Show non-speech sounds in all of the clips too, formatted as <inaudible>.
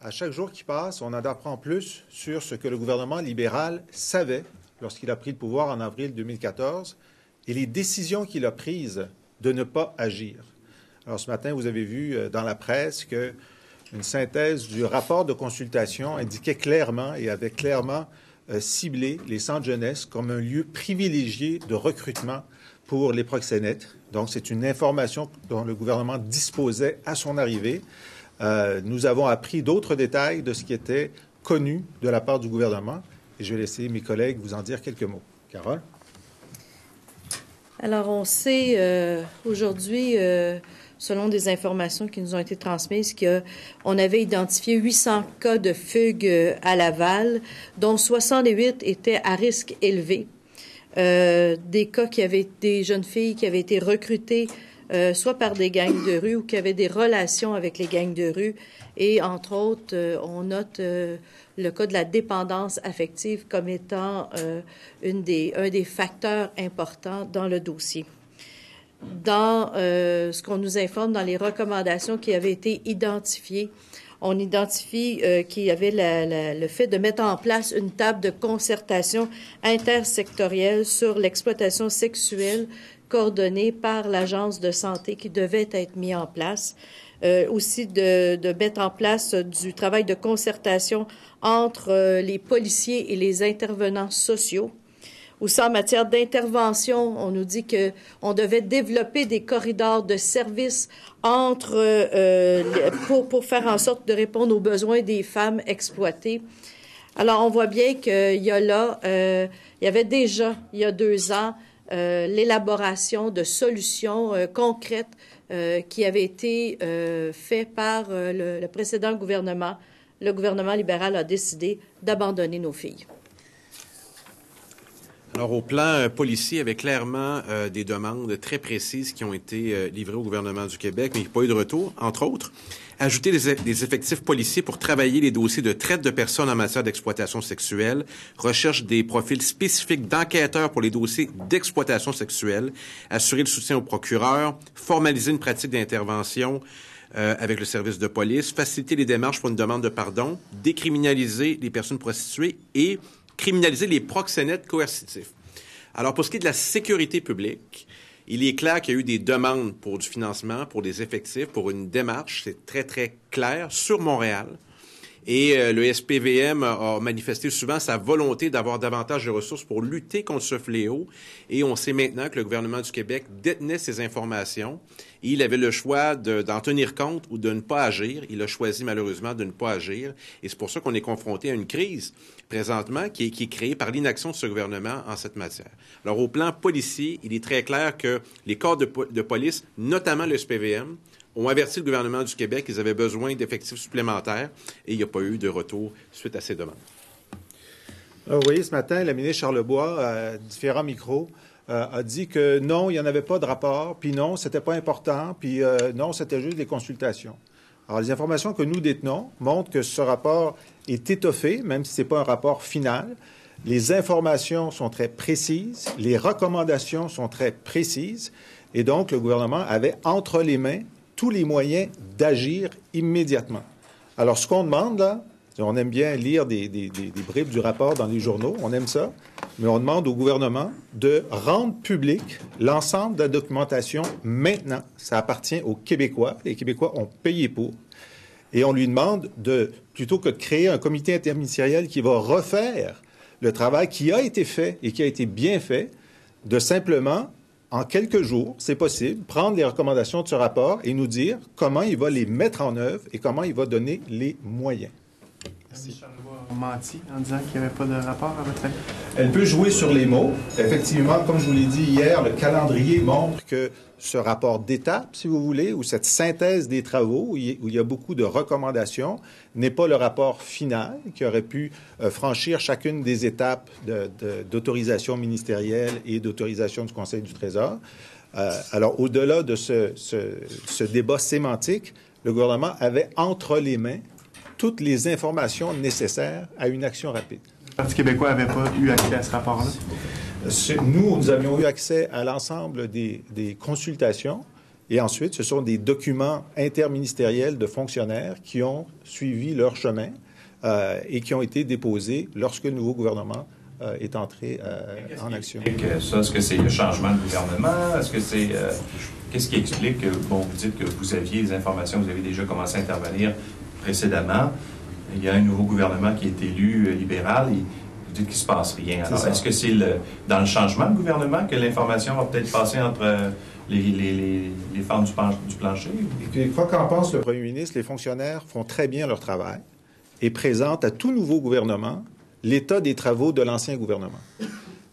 À chaque jour qui passe, on en apprend plus sur ce que le gouvernement libéral savait lorsqu'il a pris le pouvoir en avril 2014 et les décisions qu'il a prises de ne pas agir. Alors ce matin, vous avez vu euh, dans la presse que une synthèse du rapport de consultation indiquait clairement et avait clairement euh, ciblé les centres jeunesse comme un lieu privilégié de recrutement pour les proxénètes. Donc, c'est une information dont le gouvernement disposait à son arrivée. Euh, nous avons appris d'autres détails de ce qui était connu de la part du gouvernement et je vais laisser mes collègues vous en dire quelques mots. Carole? Alors, on sait euh, aujourd'hui, euh, selon des informations qui nous ont été transmises, qu'on avait identifié 800 cas de fugue à Laval, dont 68 étaient à risque élevé. des cas qui avaient des jeunes filles qui avaient été recrutées euh, soit par des gangs de rue ou qui avaient des relations avec les gangs de rue. Et entre autres, euh, on note euh, le cas de la dépendance affective comme étant un des facteurs importants dans le dossier. Dans ce qu'on nous informe dans les recommandations qui avaient été identifiées, on identifie qu'il y avait le fait de mettre en place une table de concertation intersectorielle sur l'exploitation sexuelle coordonné par l'agence de santé qui devait être mis en place. Euh, aussi de, mettre en place du travail de concertation entre euh, les policiers et les intervenants sociaux. Aussi en matière d'intervention, on nous dit que on devait développer des corridors de services entre euh, pour, pour faire en sorte de répondre aux besoins des femmes exploitées. Alors on voit bien qu'il y a là, il y avait déjà il y a deux ans euh, l'élaboration de solutions euh, concrètes euh, qui avaient été faites par le, précédent gouvernement. Le gouvernement libéral a décidé d'abandonner nos filles. Alors, au plan policier, il y avait clairement des demandes très précises qui ont été livrées au gouvernement du Québec, mais il n'y a pas eu de retour, entre autres. Ajouter des, effectifs policiers pour travailler les dossiers de traite de personnes en matière d'exploitation sexuelle, recherche des profils spécifiques d'enquêteurs pour les dossiers d'exploitation sexuelle, assurer le soutien aux procureurs, formaliser une pratique d'intervention euh, avec le service de police, faciliter les démarches pour une demande de pardon, décriminaliser les personnes prostituées et criminaliser les proxénètes coercitifs. Alors, pour ce qui est de la sécurité publique, il est clair qu'il y a eu des demandes pour du financement, pour des effectifs, pour une démarche, c'est très, très clair, sur Montréal. Et euh, le SPVM a, manifesté souvent sa volonté d'avoir davantage de ressources pour lutter contre ce fléau. Et on sait maintenant que le gouvernement du Québec détenait ces informations. il avait le choix d'en tenir compte ou de ne pas agir. Il a choisi malheureusement de ne pas agir. Et c'est pour ça qu'on est confronté à une crise présentement qui est, créée par l'inaction de ce gouvernement en cette matière. Alors au plan policier, il est très clair que les corps de police, notamment le SPVM, ont averti le gouvernement du Québec qu'ils avaient besoin d'effectifs supplémentaires et il n'y a pas eu de retour suite à ces demandes. vous voyez, ce matin, la ministre Charlebois, à différents micros, euh, a dit que non, il n'y en avait pas de rapport, puis non, c'était pas important, puis euh, non, c'était juste des consultations. Alors, les informations que nous détenons montrent que ce rapport est étoffé, même si ce n'est pas un rapport final. Les informations sont très précises, les recommandations sont très précises, et donc le gouvernement avait entre les mains tous les moyens d'agir immédiatement. Alors, ce qu'on demande, là, on aime bien lire des, bribes du rapport dans les journaux, on aime ça, mais on demande au gouvernement de rendre public l'ensemble de la documentation maintenant. Ça appartient aux Québécois. Les Québécois ont payé pour. Et on lui demande de, plutôt que de créer un comité interministériel qui va refaire le travail qui a été fait et qui a été bien fait, de simplement en quelques jours, c'est possible, prendre les recommandations de ce rapport et nous dire comment il va les mettre en œuvre et comment il va donner les moyens. Merci menti en disant qu'il n'y avait pas de rapport à votre Elle peut jouer sur les mots. Effectivement, comme je vous l'ai dit hier, le calendrier montre que ce rapport d'étape, si vous voulez, ou cette synthèse des travaux, où il y a beaucoup de recommandations, n'est pas le rapport final qui aurait pu euh, franchir chacune des étapes d'autorisation ministérielle et d'autorisation du Conseil du Trésor. Euh, alors, au-delà de ce débat sémantique, le gouvernement avait entre les mains toutes les informations nécessaires à une action rapide. Le Parti québécois n'avait pas eu accès à ce rapport-là? Nous, nous avions eu accès à l'ensemble des, consultations Et ensuite, ce sont des documents interministériels de fonctionnaires qui ont suivi leur chemin euh, et qui ont été déposés lorsque le nouveau gouvernement euh, est entré euh, en action. Ça, est-ce que c'est le changement de gouvernement? Est-ce que c'est qu'est-ce qui explique que bon, vous dites que vous aviez des informations, vous avez déjà commencé à intervenir précédemment. Il y a un nouveau gouvernement qui est élu libéral. vous dites qu'il ne se passe rien. Alors, est-ce que c'est le, dans le changement de gouvernement que l'information va peut-être passer entre les, les, les, femmes du, du plancher? Et quoi qu'en pense le premier ministre, les fonctionnaires font très bien leur travail et présentent à tout nouveau gouvernement l'état des travaux de l'ancien gouvernement.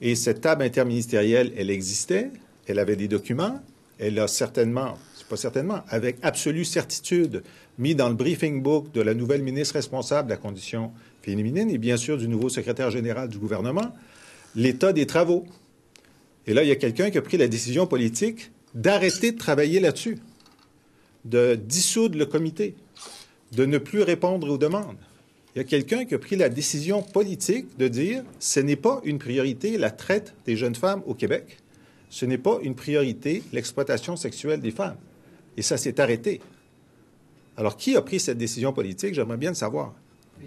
Et cette table interministérielle, elle existait, elle avait des documents, elle a certainement, certainement, avec absolue certitude, mis dans le briefing book de la nouvelle ministre responsable de la condition féminine et bien sûr du nouveau secrétaire général du gouvernement, l'état des travaux. Et là, il y a quelqu'un qui a pris la décision politique d'arrêter de travailler là-dessus, de dissoudre le comité, de ne plus répondre aux demandes. Il y a quelqu'un qui a pris la décision politique de dire ce n'est pas une priorité la traite des jeunes femmes au Québec, ce n'est pas une priorité l'exploitation sexuelle des femmes. Et ça s'est arrêté. Alors, qui a pris cette décision politique? J'aimerais bien le savoir.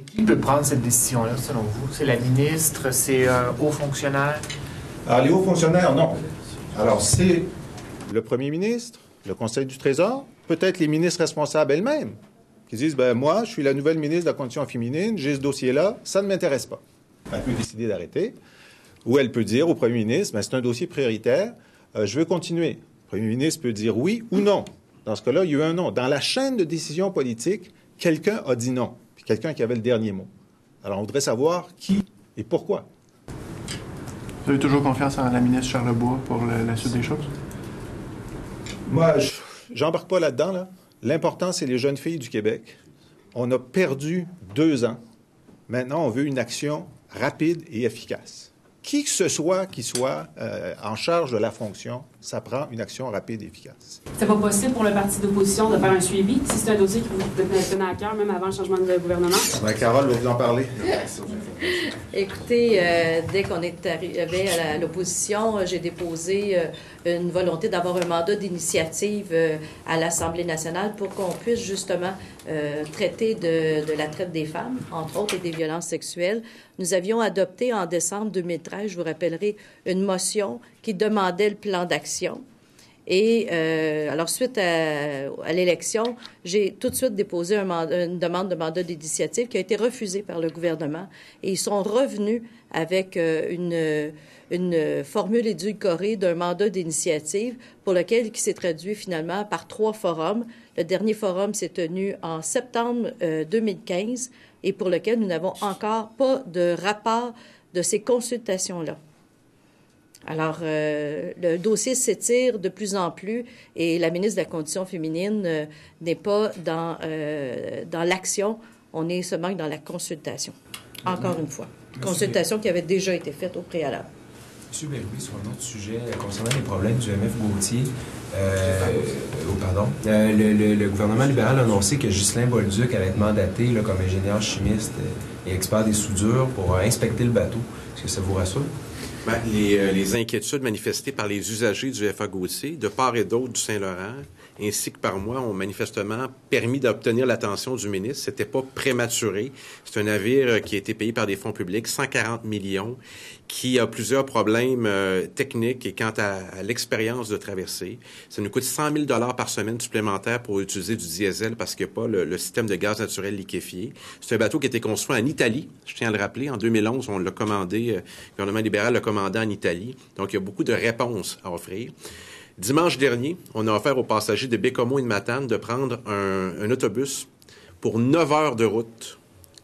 qui peut prendre cette décision-là, selon vous? C'est la ministre? C'est un haut fonctionnaire? Alors, les hauts fonctionnaires, non. Alors, c'est le premier ministre, le Conseil du Trésor, peut-être les ministres responsables elles-mêmes, qui disent ben moi, je suis la nouvelle ministre de la Condition féminine, j'ai ce dossier-là, ça ne m'intéresse pas. Elle peut décider d'arrêter. Ou elle peut dire au premier ministre ben, c'est un dossier prioritaire, euh, je veux continuer. Le premier ministre peut dire oui ou non. Dans ce cas-là, il y a eu un non. Dans la chaîne de décision politique, quelqu'un a dit non, puis quelqu'un qui avait le dernier mot. Alors, on voudrait savoir qui et pourquoi. Vous avez toujours confiance en la ministre Charlebois pour la suite des choses? Moi, j'embarque pas là-dedans. Là. L'important, c'est les jeunes filles du Québec. On a perdu deux ans. Maintenant, on veut une action rapide et efficace qui que ce soit qui soit euh, en charge de la fonction, ça prend une action rapide et efficace. C'est pas possible pour le parti d'opposition de faire un suivi si c'est un dossier qui vous tenait à cœur, même avant le changement de gouvernement? Ben, Carole va vous en parler? <laughs> Écoutez, euh, dès qu'on est arrivé à l'opposition, euh, j'ai déposé une volonté d'avoir un mandat d'initiative à l'Assemblée nationale pour qu'on puisse justement traiter de, de la traite des femmes, entre autres, et des violences sexuelles. Nous avions adopté en décembre 2013, je vous rappellerai, une motion qui demandait le plan d'action. Et euh, alors, suite à, l'élection, j'ai tout de suite déposé une demande de mandat d'initiative qui a été refusée par le gouvernement. Et ils sont revenus avec euh, une, formule édulcorée d'un mandat d'initiative pour lequel qui s'est traduit finalement par trois forums. Le dernier forum s'est tenu en septembre 2015 euh, et pour lequel nous n'avons encore pas de rapport de ces consultations-là. Alors, euh, le dossier s'étire de plus en plus et la ministre de la Condition féminine euh, n'est pas dans, euh, dans l'action, on est seulement dans la consultation. Encore une fois. Consultation qui avait déjà été faite au préalable. M. Berlouis, sur un autre sujet concernant les problèmes du MF Gauthier, oh, pardon. Le, gouvernement libéral a annoncé que Ghislain Bolduc allait être mandaté comme ingénieur chimiste et expert des soudures pour inspecter le bateau. Est-ce que ça vous rassure? Les, euh, les, inquiétudes manifestées par les usagers du FA Gauthier, de part et d'autre du Saint-Laurent, ainsi que par moi, ont manifestement permis d'obtenir l'attention du ministre. C'était pas prématuré. C'est un navire qui a été payé par des fonds publics, 140 millions, qui a plusieurs problèmes euh, techniques et quant à, l'expérience de traversée. Ça nous coûte 100 000 dollars par semaine supplémentaire pour utiliser du diesel parce qu'il n'y a pas le, système de gaz naturel liquéfié. C'est un bateau qui a été construit en Italie. Je tiens à le rappeler. En 2011, on l'a commandé, euh, le gouvernement libéral l'a commandé en Italie. Donc, il y a beaucoup de réponses à offrir. Dimanche dernier, on a offert aux passagers de Bécomo et de Matane de prendre un, autobus pour 9 heures de route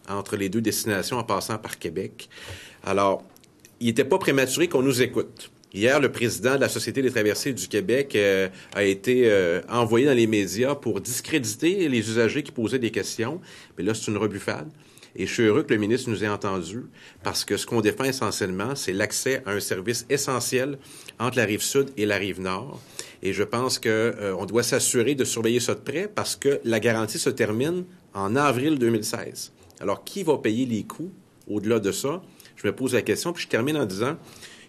entre les deux destinations en passant par Québec. Alors, il n'était pas prématuré qu'on nous écoute. Hier, le président de la Société des traversées du Québec euh, a été euh, envoyé dans les médias pour discréditer les usagers qui posaient des questions. Mais là, c'est une rebuffade. Et je suis heureux que le ministre nous ait entendus parce que ce qu'on défend essentiellement, c'est l'accès à un service essentiel entre la rive sud et la rive nord. Et je pense qu'on euh, doit s'assurer de surveiller ça de près parce que la garantie se termine en avril 2016. Alors, qui va payer les coûts au-delà de ça? Je me pose la question, puis je termine en disant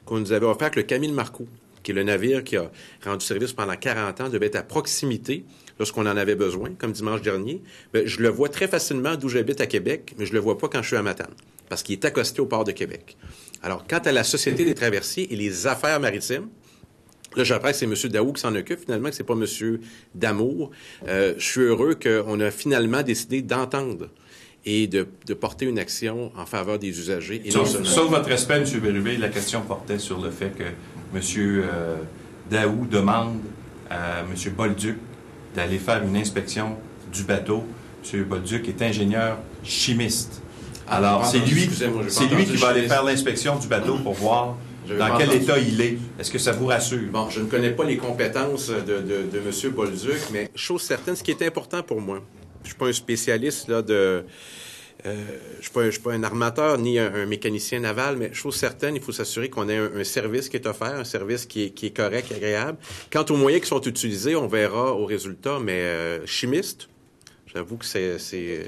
qu'on nous avait offert que le Camille Marcoux qui est le navire qui a rendu service pendant 40 ans, devait être à proximité lorsqu'on en avait besoin, comme dimanche dernier. Ben, je le vois très facilement d'où j'habite à Québec, mais je le vois pas quand je suis à Matane, parce qu'il est accosté au port de Québec. Alors, quant à la Société des traversiers et les affaires maritimes, Là, j'apprends que c'est M. Daou qui s'en occupe, finalement, que c'est pas M. Damour. Euh, je suis heureux qu'on a finalement décidé d'entendre et de, de, porter une action en faveur des usagers. Et sauf, non sauf votre respect, M. Bérubé, la question portait sur le fait que M. Euh, Daou demande à M. Bolduc d'aller faire une inspection du bateau. M. Bolduc est ingénieur chimiste. Alors, c'est lui, c'est lui qui va aller faire l'inspection du bateau pour voir dans quel état il est. Est-ce que ça vous rassure? Bon, je ne connais pas les compétences de, de, de M. Bolduc, mais chose certaine, ce qui est important pour moi, je suis pas un spécialiste là, de... Euh, je ne suis, pas un armateur ni un, mécanicien naval, mais chose certaine, il faut s'assurer qu'on ait un, un, service qui est offert, un service qui est, qui est correct, agréable. Quant aux moyens qui sont utilisés, on verra au résultat, mais euh, chimiste, J'avoue que c'est. C'est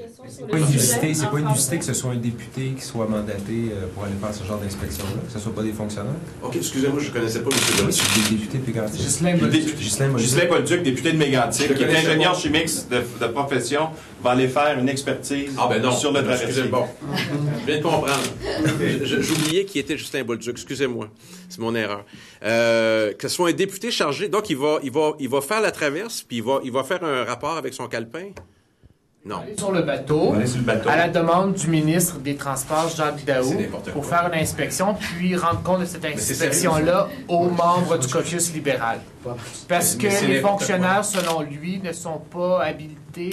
pas inusité, c'est pas inusité que ce soit un député qui soit mandaté euh, pour aller faire ce genre d'inspection-là, que ce soit pas des fonctionnaires. OK, excusez-moi, je ne connaissais pas M. Doris. Des députés de Mégantic. Gislain Bolduc, député de Mégantic, qui est ingénieur chimique de, de, profession, va aller faire une expertise ah, ben non, sur le traversier. Bon, je <laughs> viens de comprendre. J'oubliais qui était Justin Bolduc, excusez-moi, c'est mon erreur. Euh, que ce soit un député chargé, donc il va, il va, il va faire la traverse, puis il va, il va faire un rapport avec son calepin. Non. Aller sur le bateau, sur le bateau, à la demande du ministre des Transports, Jacques Daou, pour faire une inspection, puis rendre compte de cette inspection-là aux membres du caucus libéral. Parce que les fonctionnaires, selon lui, ne sont pas habilités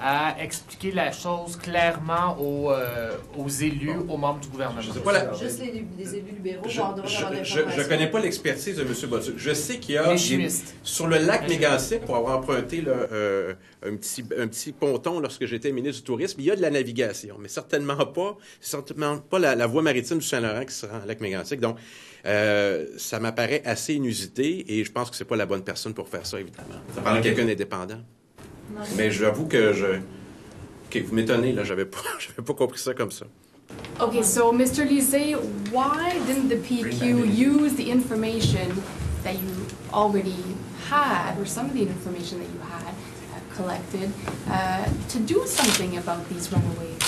à expliquer la chose clairement aux, euh, aux élus, aux membres du gouvernement. Je sais pas la... Juste les, les, élus libéraux je, je, je, connais pas l'expertise de M. Bottuc. Je sais qu'il y a des, sur le lac Mégantic, pour avoir emprunté là, euh, un, petit, un petit ponton lorsque j'étais ministre du Tourisme, il y a de la navigation, mais certainement pas, certainement pas la, la voie maritime du Saint-Laurent qui sera en lac Mégantic. Donc, euh, ça m'apparaît assez inusité et je pense que c'est pas la bonne personne pour faire ça, évidemment. Ça parle de quelqu'un d'indépendant. Mais j'avoue que je. Okay, vous m'étonnez, là, j'avais pas, <laughs> j'avais pas compris ça comme ça. Okay, so Mr. Lise, why didn't the PQ use the information that you already had, or some of the information that you had uh, collected, uh, to do something about these runaways?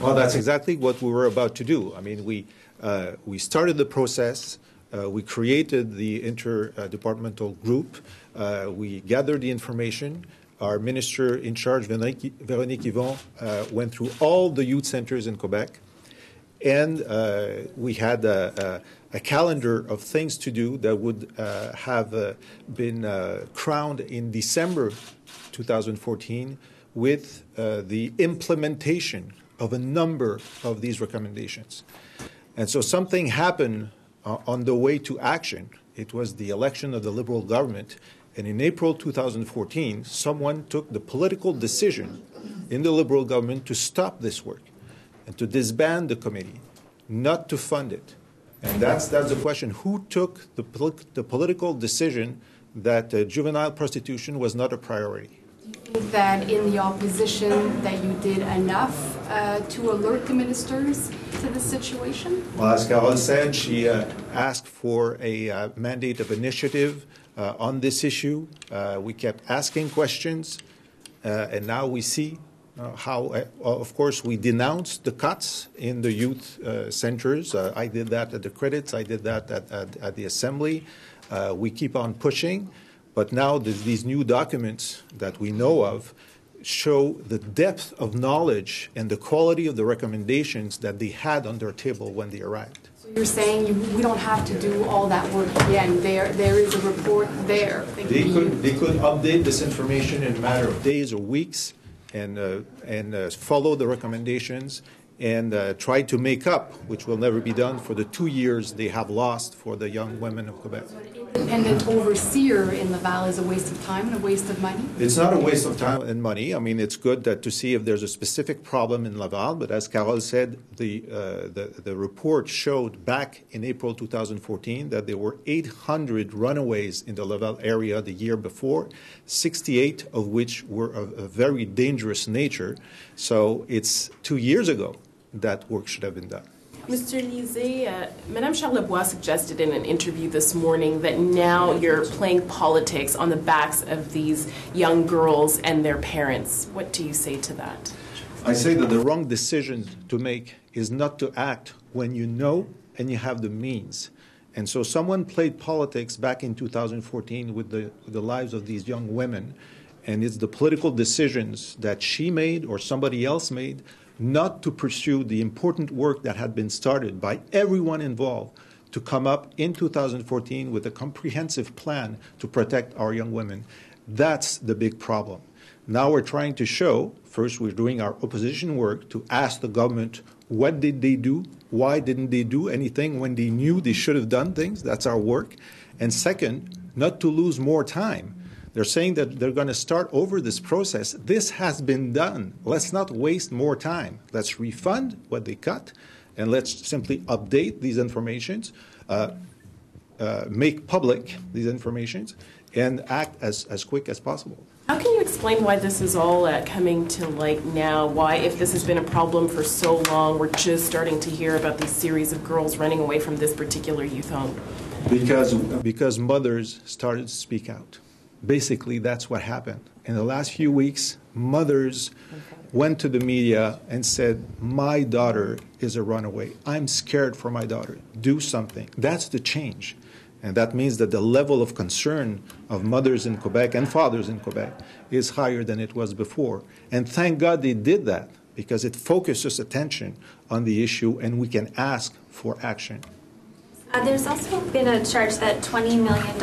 Well, that's exactly what we were about to do. I mean, we, uh, we started the process. Uh, we created the interdepartmental group. Uh, we gathered the information our minister in charge, Véronique Yvon, uh, went through all the youth centers in Quebec, and uh, we had a, a, a, calendar of things to do that would uh, have uh, been uh, crowned in December 2014 with uh, the implementation of a number of these recommendations. And so something happened on the way to action. It was the election of the Liberal government and in April 2014, someone took the political decision in the Liberal government to stop this work and to disband the committee, not to fund it. And that's, that's the question who took the, the political decision that uh, juvenile prostitution was not a priority? Do you think that in the opposition that you did enough uh, to alert the ministers to the situation? Well, as Carol said, she uh, asked for a uh, mandate of initiative uh, on this issue. Uh, we kept asking questions, uh, and now we see how, of course, we denounced the cuts in the youth centers. I did that at the credits, I did that at, at, at the assembly. we keep on pushing, but now these new documents that we know of show the depth of knowledge and the quality of the recommendations that they had on their table when they arrived. You're saying you, we don't have to do all that work again. There, there is a report there. They could, they could update this information in a matter of days or weeks, and uh, and uh, follow the recommendations and uh, try to make up, which will never be done, for the two years they have lost for the young women of Quebec. Independent overseer in Laval is a waste of time and a waste of money? It's not a waste of time and money. I mean, it's good that, to see if there's a specific problem in Laval, but as Carol said, the, uh, the, the report showed back in April 2014 that there were 800 runaways in the Laval area the year before, 68 of which were of a very dangerous nature. So it's two years ago that work should have been done. Mr. Lisée, uh, Madame Charlebois suggested in an interview this morning that now you're playing politics on the backs of these young girls and their parents. What do you say to that? I say that the wrong decision to make is not to act when you know and you have the means. And so someone played politics back in 2014 with the, with the lives of these young women. And it's the political decisions that she made or somebody else made not to pursue the important work that had been started by everyone involved to come up in 2014 with a comprehensive plan to protect our young women. That's the big problem. Now we're trying to show first we're doing our opposition work to ask the government what did they do? Why didn't they do anything when they knew they should have done things? That's our work. And second, not to lose more time they're saying that they're going to start over this process. This has been done. Let's not waste more time. Let's refund what they cut, and let's simply update these informations, uh, uh, make public these informations, and act as, as quick as possible. How can you explain why this is all uh, coming to light now? Why, if this has been a problem for so long, we're just starting to hear about these series of girls running away from this particular youth home? Because, because mothers started to speak out. Basically, that's what happened. In the last few weeks, mothers went to the media and said, My daughter is a runaway. I'm scared for my daughter. Do something. That's the change. And that means that the level of concern of mothers in Quebec and fathers in Quebec is higher than it was before. And thank God they did that because it focuses attention on the issue and we can ask for action. Uh, there's also been a charge that $20 million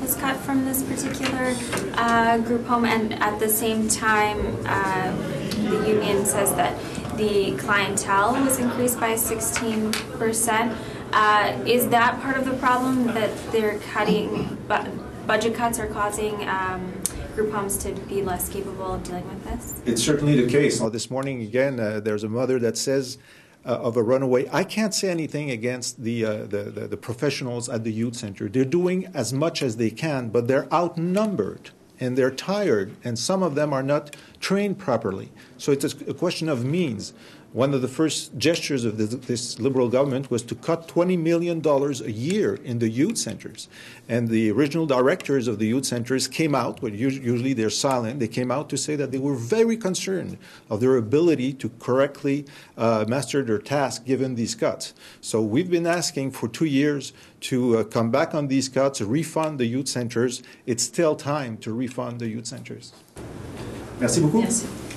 was cut from this particular uh, group home, and at the same time, uh, the union says that the clientele was increased by 16%. Uh, is that part of the problem that they're cutting, bu- budget cuts are causing um, group homes to be less capable of dealing with this? It's certainly the case. Oh, this morning, again, uh, there's a mother that says, uh, of a runaway. I can't say anything against the, uh, the, the, the, professionals at the youth center. They're doing as much as they can, but they're outnumbered and they're tired, and some of them are not trained properly. So it's a question of means. One of the first gestures of this, this, liberal government was to cut $20 million a year in the youth centers. And the original directors of the youth centers came out, well, usually they're silent, they came out to say that they were very concerned of their ability to correctly uh, master their task given these cuts. So we've been asking for two years to uh, come back on these cuts, refund the youth centers. It's still time to refund the youth centers. Merci beaucoup. Merci.